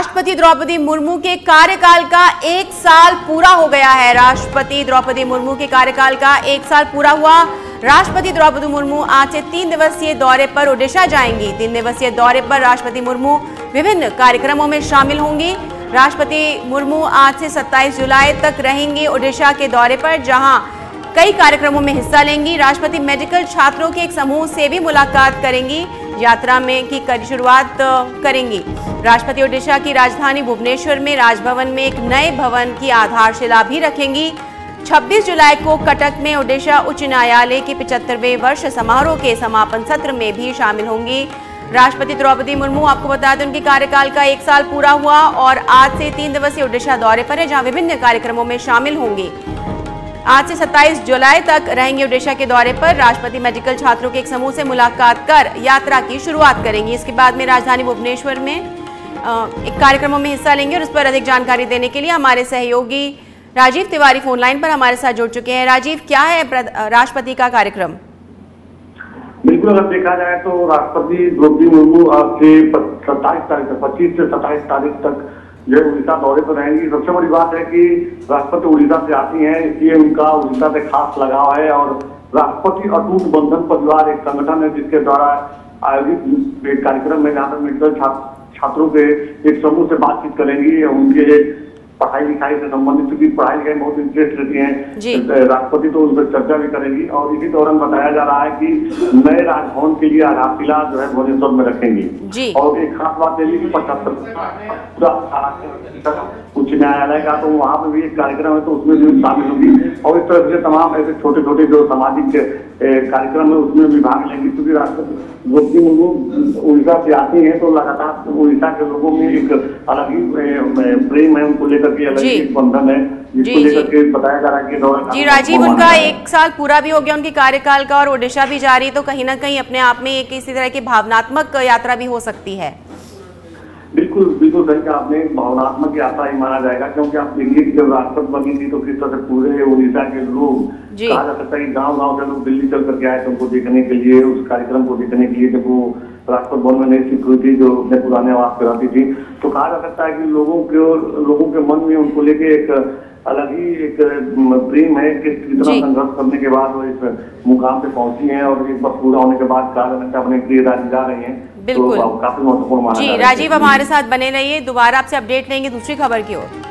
राष्ट्रपति द्रौपदी मुर्मू के कार्यकाल का एक साल पूरा हो गया है। राष्ट्रपति द्रौपदी मुर्मू के कार्यकाल का एक साल पूरा हुआ। राष्ट्रपति द्रौपदी मुर्मू आज से तीन दिवसीय दौरे पर ओडिशा जाएँगी। तीन दिवसीय दौरे पर राष्ट्रपति मुर्मू विभिन्न कार्यक्रमों में शामिल होंगी। राष्ट्रपति मुर्मू आज से 27 जुलाई तक रहेंगी ओडिशा के दौरे पर, जहाँ कई कार्यक्रमों में हिस्सा लेंगी। राष्ट्रपति मेडिकल छात्रों के एक समूह से भी मुलाकात करेंगी। यात्रा में की कर शुरुआत करेंगी। राष्ट्रपति ओडिशा की राजधानी भुवनेश्वर में राजभवन में एक नए भवन की आधारशिला भी रखेंगी। 26 जुलाई को कटक में ओडिशा उच्च न्यायालय के पिचहत्तरवें वर्ष समारोह के समापन सत्र में भी शामिल होंगी। राष्ट्रपति द्रौपदी मुर्मू, आपको बता दें, उनके कार्यकाल का एक साल पूरा हुआ और आज से तीन दिवसीय ओडिशा दौरे पर है, जहाँ विभिन्न कार्यक्रमों में शामिल होंगे। आज से 27 जुलाई तक रहेंगे ओडिशा के दौरे पर। राष्ट्रपति मेडिकल छात्रों के एक समूह से मुलाकात कर यात्रा की शुरुआत करेंगी। इसके बाद में राजधानी भुवनेश्वर में एक कार्यक्रमों में हिस्सा लेंगे और उस पर अधिक जानकारी देने के लिए हमारे सहयोगी राजीव तिवारी फ़ोन लाइन पर हमारे साथ जुड़ चुके हैं। राजीव, क्या है राष्ट्रपति का कार्यक्रम? बिल्कुल, अगर देखा जाए तो राष्ट्रपति द्रौपदी मुर्मू आज से सत्ताईस तारीख तक पच्चीस से सत्ताईस तारीख तक जो उड़ीसा दौरे पर रहेंगी। सबसे बड़ी बात है कि राष्ट्रपति उड़ीसा से आती हैं, इसलिए उनका उड़ीसा से खास लगाव है और राष्ट्रपति अटूट बंधन परिवार एक संगठन है जिसके द्वारा आयोजित कार्यक्रम में जहाँ पर मेडिकल छात्रों के एक समूह से बातचीत करेंगी। उनके पढ़ाई लिखाई से संबंधित क्योंकि पढ़ाई लिखाई बहुत इंटरेस्ट रहती है। राष्ट्रपति तो उस पर चर्चा भी करेंगी और इसी दौरान बताया जा रहा है कि नए राजभवन के लिए आधारशिला जो है भुवनेश्वर में रखेंगे। और एक खास बात यही की पचहत्तर उच्च न्यायालय का तो वहाँ पे भी एक कार्यक्रम है तो उसमें भी शामिल होगी। और इस तरह से तमाम ऐसे छोटे छोटे जो सामाजिक कार्यक्रम है उसमें भी भाग लेंगे क्योंकि राष्ट्रपति द्रौपदी मुर्मू उड़ीसा से आती है तो लगातार उड़ीसा के लोगों में एक अलग ही प्रेम है उनको लेकर के अलग ही बंधन है जिसको लेकर के बताया जा रहा है कि जी राजीव उनका एक साल पूरा भी हो गया उनके कार्यकाल का और ओडिशा भी जा रही है तो कहीं ना कहीं अपने आप में एक इसी तरह की भावनात्मक यात्रा भी हो सकती है। बिल्कुल बिल्कुल सही कहा आपने। भावनात्मक यात्रा ही माना जाएगा क्योंकि आप देखिए कि जब राष्ट्रपति बनी थी तो किस तरह से पूरे उड़ीसा के लोग कहा जा सकता है कि गाँव गाँव से लोग दिल्ली चल करके आए थे उनको देखने के लिए उस कार्यक्रम को देखने के लिए जब वो राष्ट्रपति भवन में नई सीट हुई थी जो अपने पुराने आवास पर रहती थी। तो कहा जा सकता है कि लोगों के और लोगों के मन में उनको लेके एक अलग ही एक प्रेम है कि कितना संघर्ष करने के बाद वो इस मुकाम पे पहुँची हैं और एक बार पूरा होने के बाद कहा जा सकता है अपने गृह राज्य जा रही हैं। बिल्कुल। तो काफ़ी महत्वपूर्ण जी राजीव हमारे साथ बने रहिए दोबारा आपसे अपडेट लेंगे दूसरी खबर की ओर।